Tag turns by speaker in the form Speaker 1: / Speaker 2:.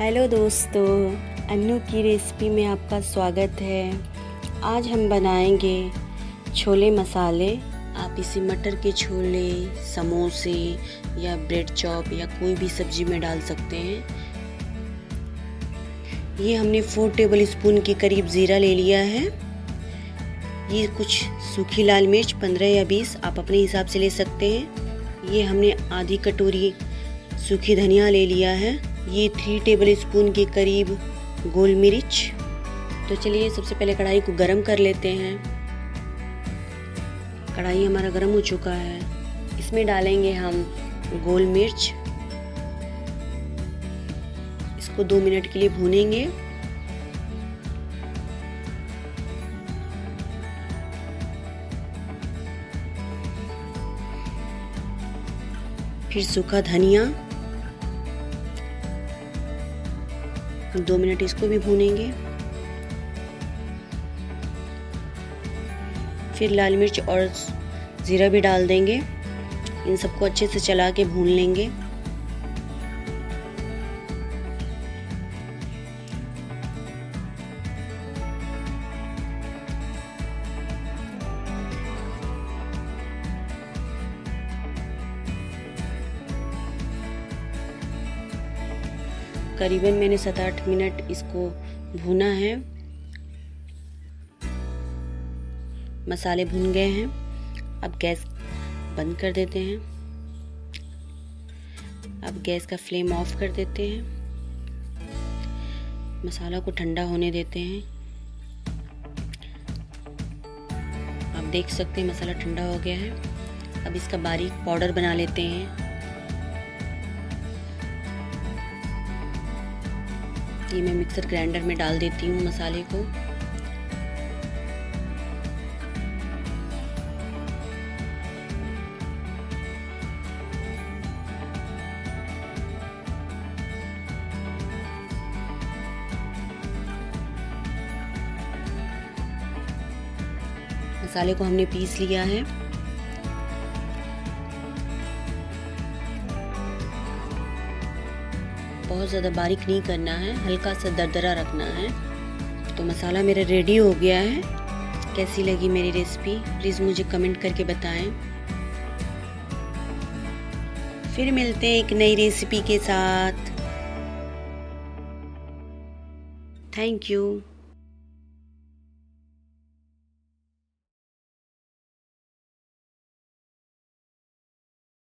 Speaker 1: Hello दोस्तों, अन्नू की recipe में आपका स्वागत है। आज हम बनाएँगे छोले मसाले। आप इसे मटर के छोले, समोसे या ब्रेड चॉप या कोई भी सब्ज़ी में डाल सकते हैं। ये हमने फोर टेबल स्पून के करीब ज़ीरा ले लिया है। ये कुछ सूखी लाल मिर्च, पंद्रह या बीस आप अपने हिसाब से ले सकते हैं। ये हमने आधी कटोरी सूखी धनिया ले लिया है। ये थ्री टेबल स्पून के करीब गोल मिर्च। तो चलिए सबसे पहले कढ़ाई को गरम कर लेते हैं। कढ़ाई हमारा गरम हो चुका है। इसमें डालेंगे हम गोल मिर्च। इसको दो मिनट के लिए भूनेंगे। फिर सूखा धनिया। दो मिनट इसको भी भूनेंगे। फिर लाल मिर्च और ज़ीरा भी डाल देंगे। इन सबको अच्छे से चला के भून लेंगे। करीबन मैंने सात आठ मिनट इसको भुना है। मसाले भुन गए हैं। अब गैस बंद कर देते हैं। अब गैस का फ्लेम ऑफ़ कर देते हैं। मसाला को ठंडा होने देते हैं। आप देख सकते हैं मसाला ठंडा हो गया है। अब इसका बारीक पाउडर बना लेते हैं। ये मैं मिक्सर ग्राइंडर में डाल देती हूँ मसाले को। मसाले को हमने पीस लिया है। बहुत ज़्यादा बारीक नहीं करना है, हल्का सा दरदरा रखना है। तो मसाला मेरा रेडी हो गया है। कैसी लगी मेरी रेसिपी प्लीज़ मुझे कमेंट करके बताएँ। फिर मिलते हैं एक नई रेसिपी के साथ। Thank you